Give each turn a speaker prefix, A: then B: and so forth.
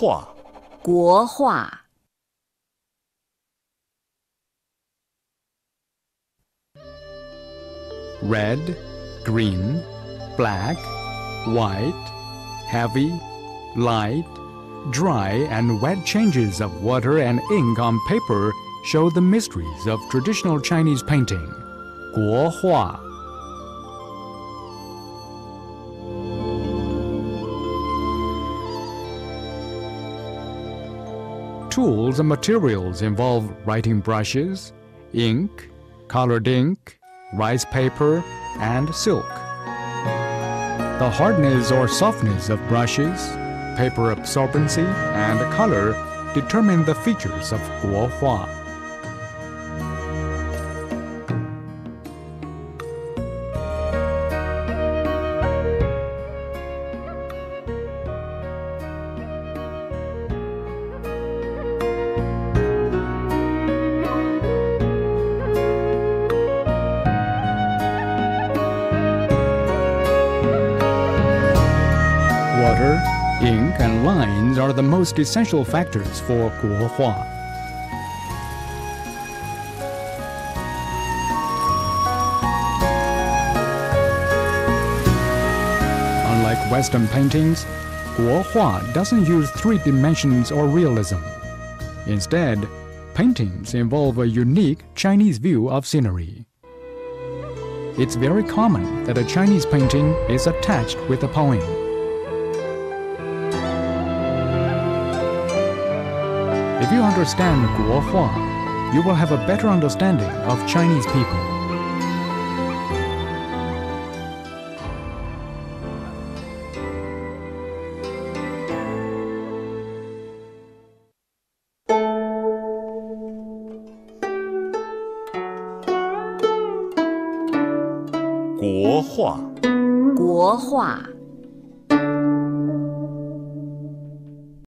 A: 画，
B: 国画，
C: red, green, black, white, heavy, light, dry, and wet changes of water and ink on paper show the mysteries of traditional Chinese painting. 国画 Tools and materials involve writing brushes, ink, colored ink, rice paper, and silk. The hardness or softness of brushes, paper absorbency, and color determine the features of 国 Water, ink, and lines are the most essential factors for Guohua. Unlike Western paintings, Guohua doesn't use three dimensions or realism. Instead, paintings involve a unique Chinese view of scenery. It's very common that a Chinese painting is attached with a poem. If you understand Guohua, you will have a better understanding of Chinese people.
B: Guohua. Guohua.